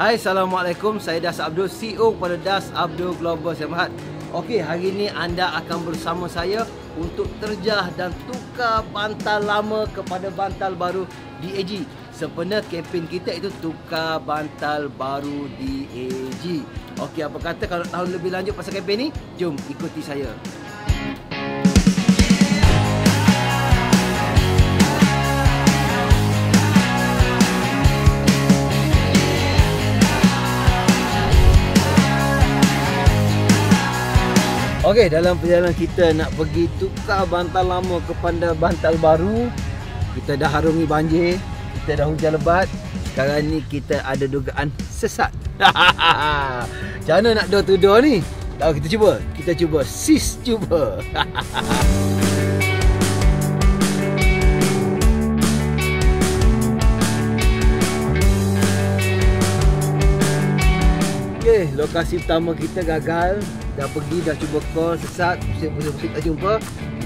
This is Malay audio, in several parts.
Hai, Assalamualaikum. Saya Das Abdul, CEO kepada Das Abdul Global Semahat. Okey, hari ini anda akan bersama saya untuk terjah dan tukar bantal lama kepada bantal baru DAG. Sebenarnya kempen kita itu tukar bantal baru DAG. Okey, apa kata kalau tahu lebih lanjut pasal kempen ni? Jom ikuti saya. Okey, dalam perjalanan kita nak pergi tukar bantal lama kepada bantal baru. Kita dah harungi banjir, kita dah hujan lebat. Sekarang ni kita ada dugaan sesat. Macam mana nak door to door ni? Tak kita cuba. Kita cuba. Sis cuba. Okey, lokasi pertama kita gagal. Dah pergi, dah cuba call, sesat, pusing-pusing tak jumpa.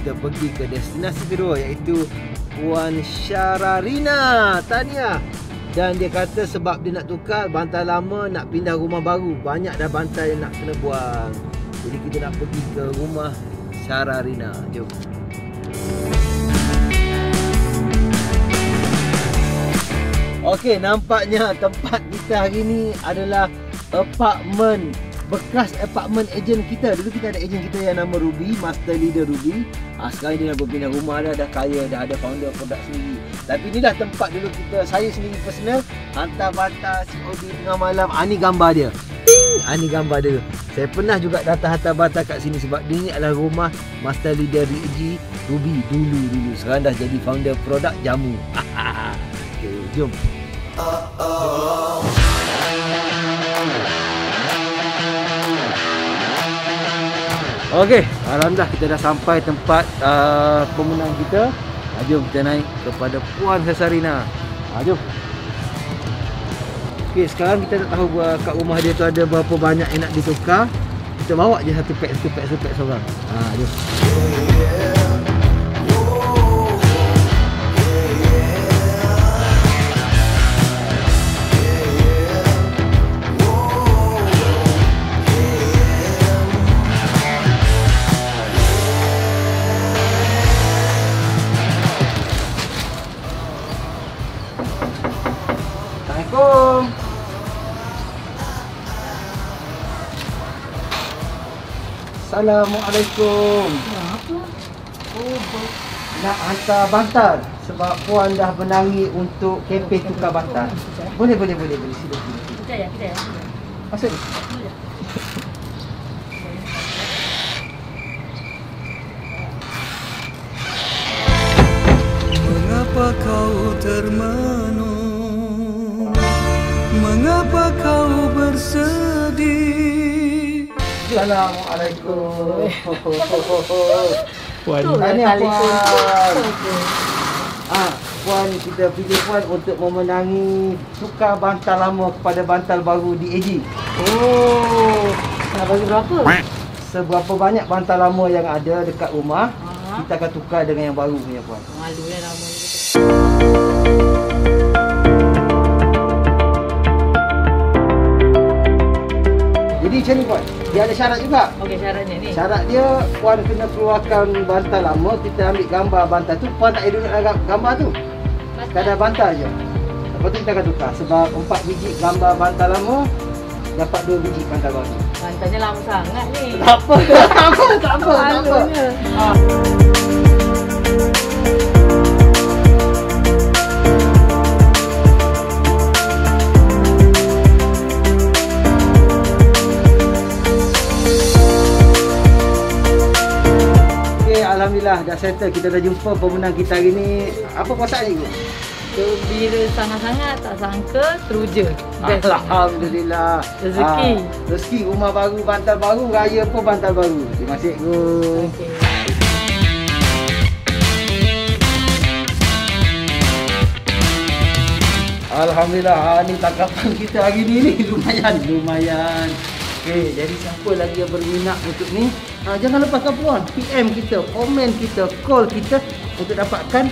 Kita pergi ke destinasi kedua iaitu Puan Syararina. Tania. Dan dia kata sebab dia nak tukar bantal lama nak pindah rumah baru. Banyak dah bantal yang nak kena buang. Jadi kita nak pergi ke rumah Syararina. Jom. Okey, nampaknya tempat kita hari ni adalah apartment bekas apartment ejen kita. Dulu kita ada ejen kita yang nama Ruby, master leader Ruby. Ha, sekarang dia dah berpindah rumah dah, dah kaya, dah ada founder produk sendiri. Tapi ni dah tempat dulu kita, saya sendiri personal hantar bantal COD tengah malam. Ha, ni gambar dia. Ha, ni gambar dia. Saya pernah juga datang hantar bantal kat sini sebab dia ni adalah rumah master leader Ruby, Ruby dulu dulu. Sekarang dah jadi founder produk jamu. okay, jom. Okey, alhamdulillah kita dah sampai tempat uh, pemenang kita. Ha, jom kita naik kepada Puan Sesarina. Ha, jom. Okey, sekarang kita nak tahu uh, kat rumah dia tu ada berapa banyak yang nak ditukar. Kita bawa je satu pack, satu pack, satu pack seorang. Ha, jom. Assalamualaikum. Apa? Oh, nak hantar bantal sebab puan dah menangi untuk kempen tukar bantal. Boleh, boleh, boleh, boleh. Sila, sila. sila. Kita ya, kita ya. Masuk ni. Mengapa kau termenung Assalamualaikum. Puan Tahniah puan. Ah, puan kita pilih puan untuk memenangi tukar bantal lama kepada bantal baru di AG. Oh, nak bagi berapa? Seberapa banyak bantal lama yang ada dekat rumah, kita akan tukar dengan yang baru punya puan. Malu lah lama ni Macam ni puan. Dia ada syarat juga. Okey, syaratnya ni. Syarat dia puan kena keluarkan bantal lama, kita ambil gambar bantal tu, puan tak duduk dalam gambar tu. Sekadar bantal je. Lepas tu kita akan tukar sebab 4 biji gambar bantal lama dapat 2 biji bantal baru. Bantalnya lama sangat ni. Tak apa, tak apa, tak apa, tak apa. Malunya. Ah. Dah settle kita dah jumpa pemenang kita hari ni. Apa perasaan ni? Gembira sangat-sangat, tak sangka teruja. Best. Alhamdulillah. Rezeki. Ah, rezeki rumah baru, bantal baru, raya pun bantal baru. Terima kasih, Cikgu. Okey. Alhamdulillah, ha, ni tangkapan kita hari ni ni lumayan, lumayan. Okey, jadi siapa lagi yang berminat untuk ni? Ha, jangan lepaskan peluang. PM kita, komen kita, call kita untuk dapatkan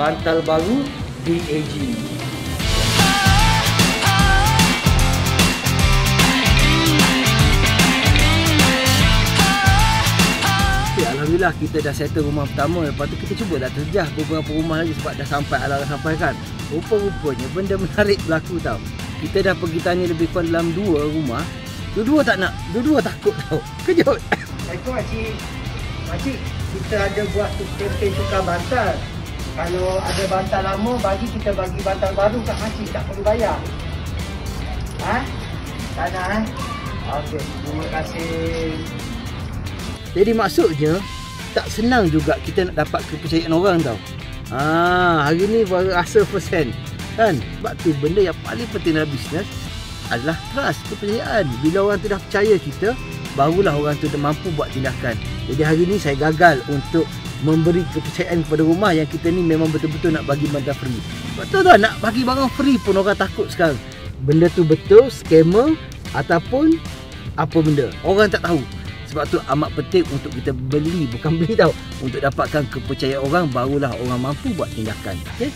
bantal baru DAG. Alhamdulillah kita dah settle rumah pertama Lepas tu kita cuba dah terjah beberapa rumah lagi Sebab dah sampai alat sampai kan Rupa-rupanya benda menarik berlaku tau Kita dah pergi tanya lebih kurang dalam 2 rumah Dua-dua tak nak, dua-dua takut tau. Kejut. Assalamualaikum Makcik. Makcik Kita ada buat kempen tukar bantal. Kalau ada bantal lama Bagi kita bagi bantal baru kat makcik Tak perlu bayar. Ha? Tak nak eh? Okey, terima kasih. Jadi maksudnya Tak senang juga kita nak dapat kepercayaan orang tau. Ah, hari ni baru rasa first hand Kan? Sebab tu benda yang paling penting dalam bisnes adalah trust, kepercayaan. Bila orang tu dah percaya kita, barulah orang tu mampu buat tindakan. Jadi hari ni saya gagal untuk memberi kepercayaan kepada rumah yang kita ni memang betul-betul nak bagi bantal free. Betul tak? Nak bagi barang free pun orang takut sekarang. Benda tu betul, scammer ataupun apa benda. Orang tak tahu. Sebab tu amat penting untuk kita beli, bukan beli tau. Untuk dapatkan kepercayaan orang, barulah orang mampu buat tindakan. Okay?